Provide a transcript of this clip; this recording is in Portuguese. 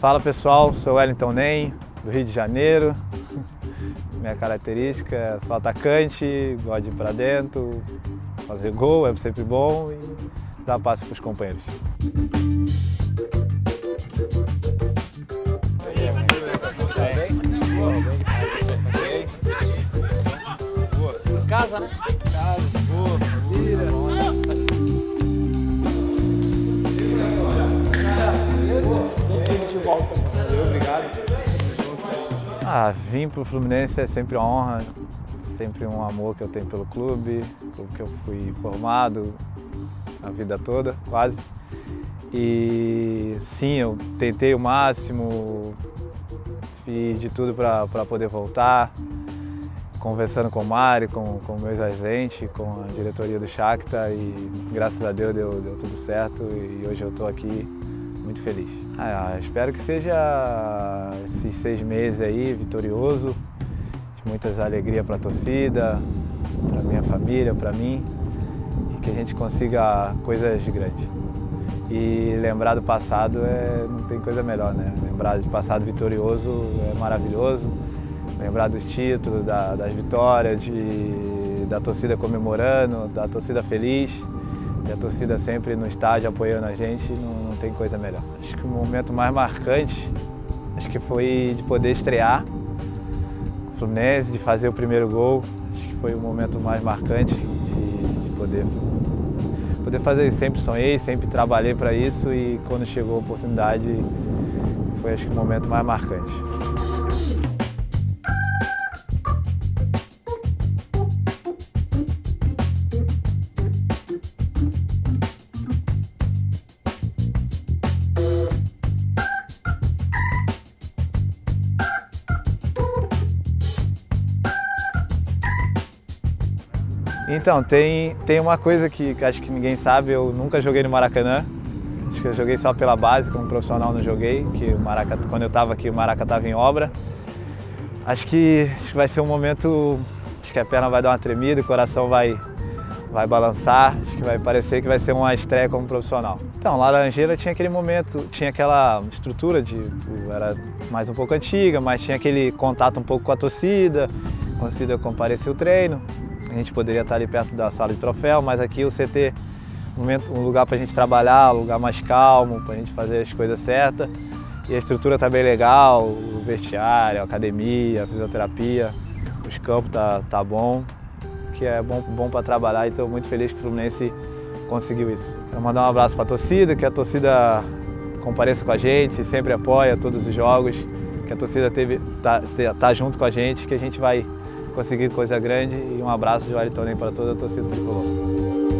Fala pessoal, sou Wellington Nem, do Rio de Janeiro. Minha característica é sou atacante, gosto de ir pra dentro, fazer gol é sempre bom e dar passe para os companheiros. Casa, né? Ah, vim pro Fluminense é sempre uma honra, sempre um amor que eu tenho pelo clube, clube que eu fui formado a vida toda, quase. E sim, eu tentei o máximo, fiz de tudo para poder voltar, conversando com o Mário, com, com meus agentes, com a diretoria do Shakhtar e graças a Deus deu, deu tudo certo e hoje eu estou aqui muito feliz. Ah, espero que seja esses seis meses aí vitorioso, de muitas alegrias para a torcida, para minha família, para mim, e que a gente consiga coisas grandes. E lembrar do passado é, não tem coisa melhor, né? Lembrar do passado vitorioso é maravilhoso. Lembrar dos títulos, da, das vitórias, de, da torcida comemorando, da torcida feliz. E a torcida sempre no estádio apoiando a gente, não, não tem coisa melhor. Acho que o momento mais marcante, acho que foi de poder estrear o Fluminense, de fazer o primeiro gol. Acho que foi o momento mais marcante de, de poder, poder fazer isso. Sempre sonhei, sempre trabalhei para isso e quando chegou a oportunidade foi acho que o momento mais marcante. Então, tem, tem uma coisa que, acho que ninguém sabe, eu nunca joguei no Maracanã. Acho que eu joguei só pela base, como profissional não joguei, que o Maraca, quando eu estava aqui o Maraca estava em obra. Acho que, acho que vai ser um momento, acho que a perna vai dar uma tremida, o coração vai, vai balançar, acho que vai parecer que vai ser uma estreia como profissional. Então, Laranjeira tinha aquele momento, tinha aquela estrutura de, era mais um pouco antiga, mas tinha aquele contato um pouco com a torcida, a torcida comparecia o treino, gente poderia estar ali perto da sala de troféu, mas aqui o CT momento, um lugar para a gente trabalhar, um lugar mais calmo, para a gente fazer as coisas certas. E a estrutura está bem legal, o vestiário, a academia, a fisioterapia, os campos tá, tá bom, que é bom, bom para trabalhar e estou muito feliz que o Fluminense conseguiu isso. Quero mandar um abraço para a torcida, que a torcida compareça com a gente, sempre apoia todos os jogos, que a torcida teve, tá, tá junto com a gente, que a gente vai conseguir coisa grande e um abraço de Wellington para toda a torcida tricolor.